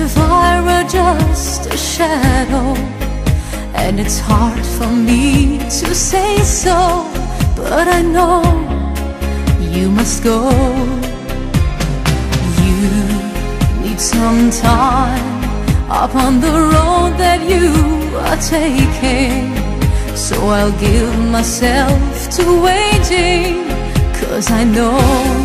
if I were just a shadow. And it's hard for me to say so But I know you must go. You need some time Upon the road that you are taking. So I'll give myself to waiting Cause I know.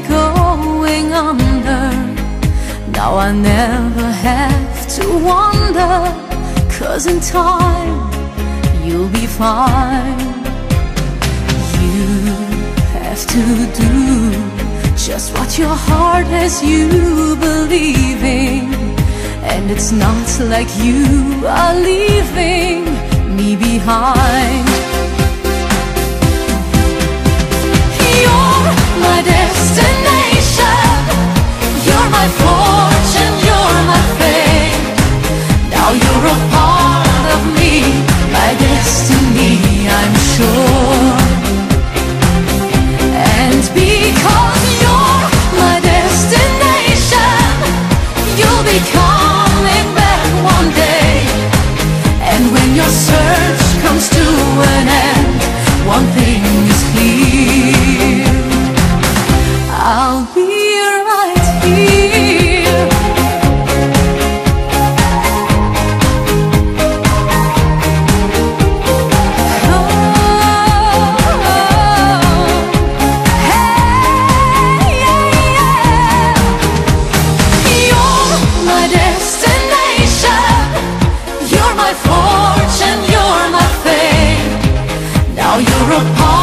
going under. Now I never have to wonder Cause in time you'll be fine. You have to do Just what your heart has you believing. And it's not like you are leaving me behind. my destination. You're my floor. apart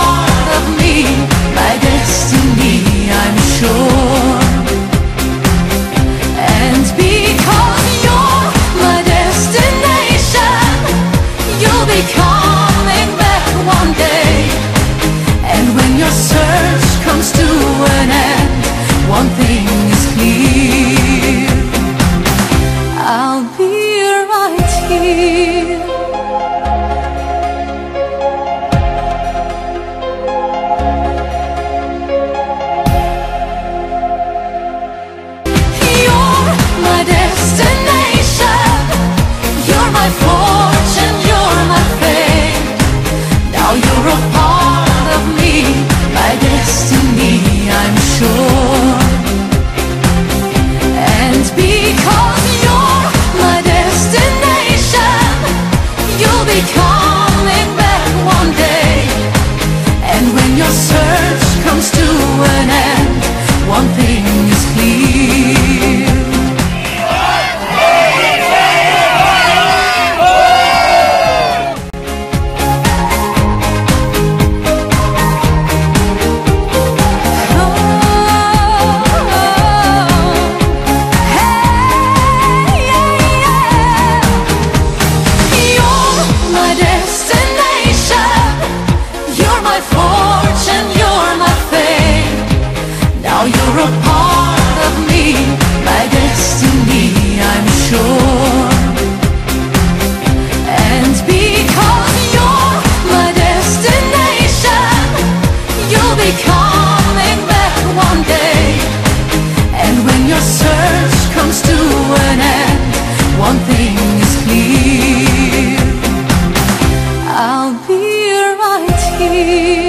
你。